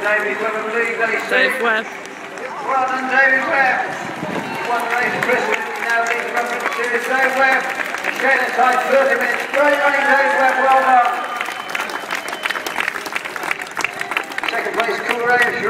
David Webb. Well done, David Webb. One race Christmas, now leads from the series. Webb, 30 minutes. Great Webb, well done. Second place, Cool Range,